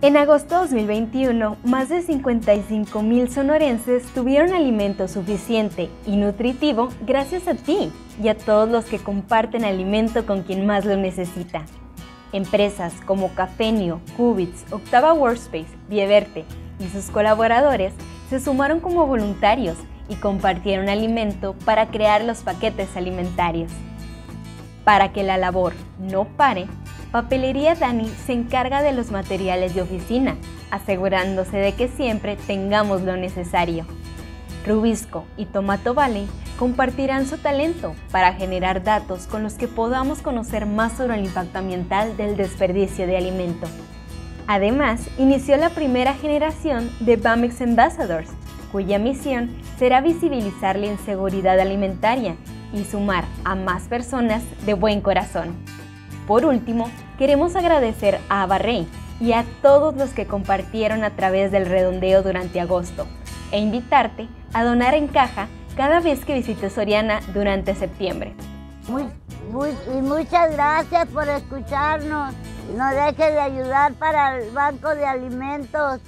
En agosto de 2021, más de 55 mil sonorenses tuvieron alimento suficiente y nutritivo gracias a ti y a todos los que comparten alimento con quien más lo necesita. Empresas como Cafenio, Cubits, Octava Workspace, Vieverte y sus colaboradores se sumaron como voluntarios y compartieron alimento para crear los paquetes alimentarios. Para que la labor no pare, Papelería Dani se encarga de los materiales de oficina, asegurándose de que siempre tengamos lo necesario. Rubisco y Tomato Valley compartirán su talento para generar datos con los que podamos conocer más sobre el impacto ambiental del desperdicio de alimento. Además, inició la primera generación de BAMEX Ambassadors, cuya misión será visibilizar la inseguridad alimentaria y sumar a más personas de buen corazón. Por último, queremos agradecer a Abarrey y a todos los que compartieron a través del redondeo durante agosto e invitarte a donar en caja cada vez que visites Soriana durante septiembre. y muchas gracias por escucharnos. No dejes de ayudar para el Banco de Alimentos.